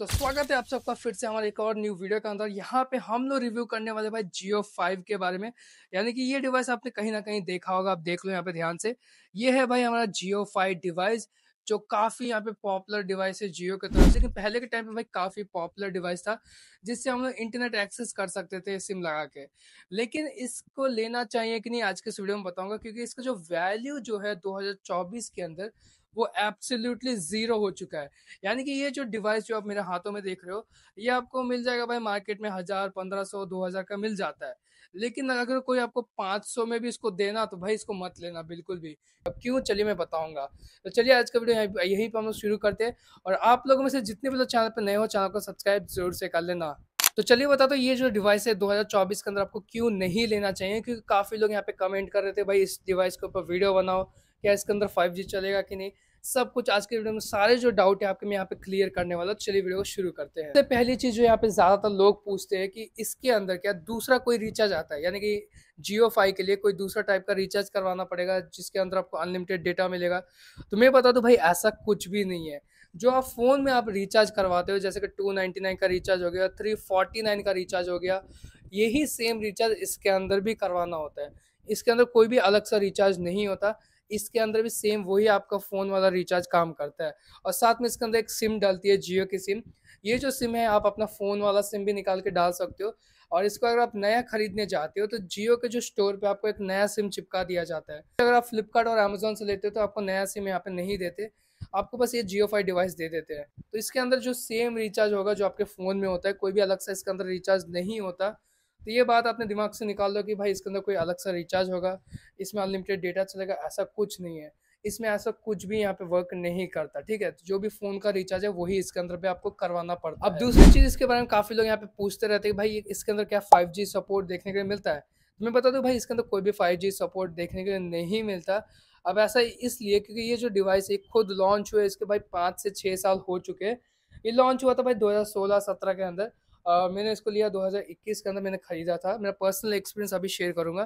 तो स्वागत है आप सबका फिर से हमारे एक और न्यू वीडियो के अंदर। यहाँ पे हम लोग रिव्यू करने वाले भाई जियो फाइव के बारे में। यानी कि ये डिवाइस आपने कहीं ना कहीं देखा होगा, आप देख लो यहाँ पे ध्यान से। ये है भाई हमारा जियो फाइव डिवाइस जो काफ़ी यहाँ पे पॉपुलर डिवाइस है जियो की तरफ़ से। लेकिन पहले के टाइम पे भाई काफ़ी पॉपुलर डिवाइस था, जिससे हम लोग इंटरनेट एक्सेस कर सकते थे सिम लगा के। लेकिन इसको लेना चाहिए कि नहीं, आज के इस वीडियो में बताऊँगा, क्योंकि इसका जो वैल्यू जो है 2024 के अंदर वो एब्सोल्युटली ज़ीरो हो चुका है। यानी कि ये जो डिवाइस जो आप मेरे हाथों में देख रहे हो, ये आपको मिल जाएगा भाई मार्केट में हज़ार, पंद्रह सौ, दो हज़ार का मिल जाता है। लेकिन अगर कोई आपको पाँच सौ में भी इसको देना तो भाई इसको मत लेना, बिल्कुल भी। अब क्यों? चलिए मैं बताऊँगा। तो चलिए आज का वीडियो यहीं पर हम लोग शुरू करते हैं। और आप लोगों में से जितने भी लोग चैनल पर नए हो, चैनल को सब्सक्राइब ज़रूर से कर लेना। तो चलिए बता दो, ये जो डिवाइस है 2024 के अंदर आपको क्यों नहीं लेना चाहिए? क्योंकि काफ़ी लोग यहाँ पे कमेंट कर रहे थे, भाई इस डिवाइस के ऊपर वीडियो बनाओ, क्या इसके अंदर 5G चलेगा कि नहीं? सब कुछ आज के वीडियो में सारे जो डाउट है आपके मैं यहाँ पे क्लियर करने वाला चलिए वीडियो को शुरू करते हैं। सबसे पहली चीज़ जो यहाँ पे ज़्यादातर लोग पूछते हैं कि इसके अंदर क्या दूसरा कोई रिचार्ज आता है? यानी कि जियो फाई के लिए कोई दूसरा टाइप का रिचार्ज करवाना पड़ेगा, जिसके अंदर आपको अनलिमिटेड डेटा मिलेगा। तो मैं बता दूँ भाई, ऐसा कुछ भी नहीं है। जो आप फ़ोन में आप रिचार्ज करवाते हो, जैसे कि टू नाइन्टी नाइन का रिचार्ज हो गया थ्री फोर्टी नाइन का रिचार्ज हो गया, यही सेम रिचार्ज इसके अंदर भी करवाना होता है। इसके अंदर कोई भी अलग सा रिचार्ज नहीं होता। इसके अंदर भी सेम वही आपका फ़ोन वाला रिचार्ज काम करता है। और साथ में इसके अंदर एक सिम डालती है, जियो की सिम ये जो सिम है, आप अपना फ़ोन वाला सिम भी निकाल के डाल सकते हो। और इसको अगर आप नया खरीदने जाते हो तो जियो के जो स्टोर पे आपको एक नया सिम चिपका दिया जाता है। अगर आप फ्लिपकार्ट और अमेजोन से लेते हो तो आपको नया सिम यहाँ पे नहीं देते। आपको बस ये जियो फाई डिवाइस दे देते हैं। तो इसके अंदर जो सेम रिचार्ज होगा, जो आपके फ़ोन में होता है, कोई भी अलग सा इसके अंदर रिचार्ज नहीं होता। तो ये बात अपने दिमाग से निकाल दो कि भाई इसके अंदर कोई अलग सा रिचार्ज होगा इसमें अनलिमिटेड डेटा चलेगा ऐसा कुछ नहीं है। इसमें ऐसा कुछ भी यहाँ पे वर्क नहीं करता ठीक है? तो जो भी फ़ोन का रिचार्ज है वही इसके अंदर पे आपको करवाना पड़ता अब दूसरी चीज़ इसके बारे में काफ़ी लोग यहाँ पे पूछते रहते हैं भाई इसके अंदर क्या फाइव सपोर्ट देखने के लिए मिलता है? मैं बता दूँ भाई इसके अंदर कोई भी फाइव सपोर्ट देखने के लिए नहीं मिलता। अब ऐसा इसलिए क्योंकि ये जो डिवाइस है खुद लॉन्च हुए इसके भाई पाँच से छः साल हो चुके हैं। ये लॉन्च हुआ था भाई 2016-17 के अंदर। Uh, मैंने इसको लिया 2021 के अंदर मैंने ख़रीदा था। मेरा पर्सनल एक्सपीरियंस अभी शेयर करूँगा।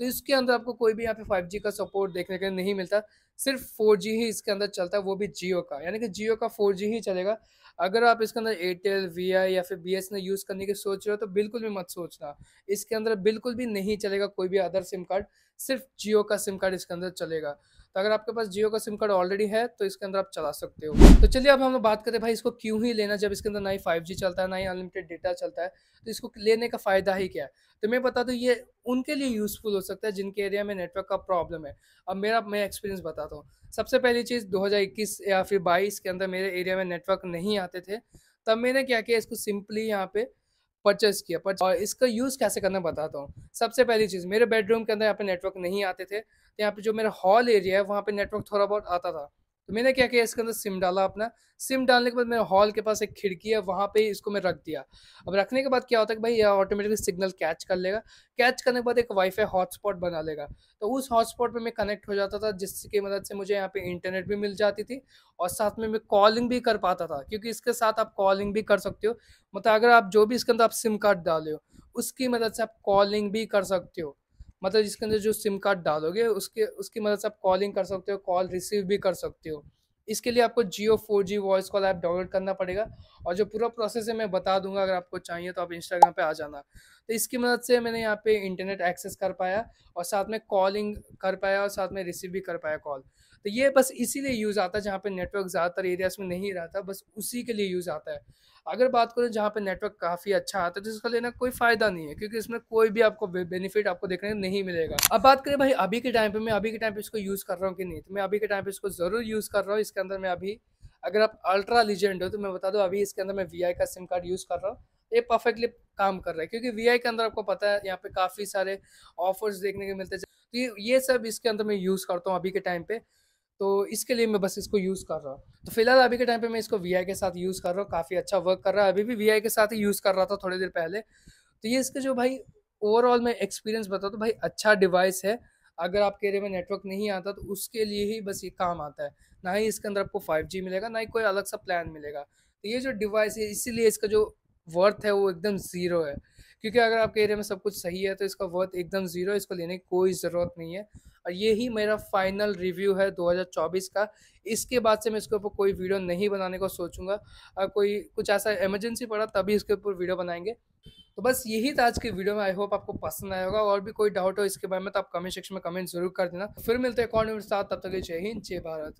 तो इसके अंदर आपको कोई भी यहाँ पे 5G का सपोर्ट देखने के लिए नहीं मिलता। सिर्फ़ 4G ही इसके अंदर चलता है वो भी जियो का। यानी कि जियो का 4G ही चलेगा। अगर आप इसके अंदर एयरटेल वी या फिर बी यूज़ करने की सोच रहे हो तो बिल्कुल भी मत सोचना। इसके अंदर बिल्कुल भी नहीं चलेगा कोई भी अदर सिम कार्ड सिर्फ़ जियो का सिम कार्ड इसके अंदर चलेगा। तो अगर आपके पास जियो का सिम कार्ड ऑलरेडी है तो इसके अंदर आप चला सकते हो। तो चलिए अब हम लोग बात करते हैं, भाई इसको क्यों ही लेना, जब इसके अंदर ना ही फाइव चलता है, ना ही अनलिमिटेड डेटा चलता है तो इसको लेने का फ़ायदा ही क्या है? तो मैं बता दूँ, ये उनके लिए यूज़फुल हो सकता है, जिनके एरिया में नेटवर्क का प्रॉब्लम है। अब मेरा, मैं एक्सपीरियंस बताता हूँ। सबसे पहली चीज़ 2021 या फिर 22 के अंदर मेरे एरिया में नेटवर्क नहीं आते थे, तब मैंने क्या किया, इसको सिंपली यहाँ पे परचेस किया। पर और इसका यूज़ कैसे करना बताता हूँ। सबसे पहली चीज़, मेरे बेडरूम के अंदर यहाँ पे नेटवर्क नहीं आते थे। तो यहाँ पे जो मेरा हॉल एरिया है, वहाँ पे नेटवर्क थोड़ा बहुत आता था। तो मैंने क्या किया, इसके अंदर सिम डाला अपना। सिम डालने के बाद मेरे हॉल के पास एक खिड़की है, वहाँ पे इसको मैं रख दिया। अब रखने के बाद क्या होता है कि भाई, यह ऑटोमेटिकली सिग्नल कैच कर लेगा। कैच करने के बाद एक वाईफाई हॉटस्पॉट बना लेगा। तो उस हॉटस्पॉट पे मैं कनेक्ट हो जाता था, जिसकी मदद से मुझे यहाँ पे इंटरनेट भी मिल जाती थी और साथ में मैं कॉलिंग भी कर पाता था, क्योंकि इसके साथ आप कॉलिंग भी कर सकते हो। मतलब अगर आप जो भी इसके अंदर आप सिम कार्ड डाले हो, उसकी मदद से आप कॉलिंग भी कर सकते हो। मतलब जिसके अंदर जो सिम कार्ड डालोगे, उसके, उसकी मदद से आप कॉलिंग कर सकते हो कॉल रिसीव भी कर सकते हो। इसके लिए आपको Jio four G voice call app download करना पड़ेगा। और जो पूरा प्रोसेस है, मैं बता दूँगा, अगर आपको चाहिए तो आप इंस्टाग्राम पे आ जाना। तो इसकी मदद से मैंने यहाँ पे इंटरनेट एक्सेस कर पाया और साथ में कॉलिंग कर पाया और साथ में रिसीव भी कर पाया कॉल तो ये बस इसीलिए यूज़ आता है, जहाँ पे नेटवर्क ज़्यादातर एरियाज़ में नहीं रहता, बस उसी के लिए यूज़ आता है। अगर बात करें जहाँ पे नेटवर्क काफ़ी अच्छा आता है तो इसका लेना कोई फ़ायदा नहीं है, क्योंकि इसमें कोई भी आपको बेनिफिट आपको देखने नहीं मिलेगा। अब बात करें भाई, अभी के टाइम पे मैं अभी के टाइम पे इसको यूज़ कर रहा हूँ कि नहीं तो मैं अभी के टाइम पे इसको ज़रूर यूज़ कर रहा हूँ। इसके अंदर मैं अभी, अगर आप अल्ट्रा लीजेंड हो तो मैं बता दूँ, अभी इसके अंदर मैं VI का सिम कार्ड यूज़ कर रहा हूँ। ये परफेक्टली काम कर रहा है, क्योंकि VI के अंदर आपको पता है, यहाँ पे काफ़ी सारे ऑफर्स देखने को मिलते हैं। तो ये सब इसके अंदर मैं यूज़ करता हूँ अभी के टाइम पे। तो इसके लिए मैं बस इसको यूज़ कर रहा हूँ। तो फ़िलहाल अभी के टाइम पे मैं इसको वीआई के साथ यूज़ कर रहा हूँ। काफ़ी अच्छा वर्क कर रहा है। अभी भी वीआई के साथ ही यूज़ कर रहा था थोड़ी देर पहले। तो ये इसका जो भाई ओवरऑल मैं एक्सपीरियंस बताऊँ तो भाई अच्छा डिवाइस है। अगर आपके एरिया में नेटवर्क नहीं आता तो उसके लिए ही बस ये काम आता है। ना ही इसके अंदर आपको फाइव मिलेगा, ना ही कोई अलग सा प्लान मिलेगा। तो ये जो डिवाइस है, इसीलिए इसका जो वर्थ है वो एकदम ज़ीरो है। क्योंकि अगर आपके एरिया में सब कुछ सही है तो इसका वर्थ एकदम ज़ीरो है। इसको लेने की कोई ज़रूरत नहीं है। और ये ही मेरा फाइनल रिव्यू है 2024 का। इसके बाद से मैं इसके ऊपर कोई वीडियो नहीं बनाने को सोचूँगा। और कोई कुछ ऐसा इमरजेंसी पड़ा तभी इसके ऊपर वीडियो बनाएँगे। तो बस यही था आज के वीडियो में। आई होप आपको पसंद आया होगा। और भी कोई डाउट हो इसके बारे में तो आप कमेंट सेक्शन में कमेंट ज़रूर कर देना। फिर मिलते हैं कौन साथ। तब तक जय हिंद, जय भारत।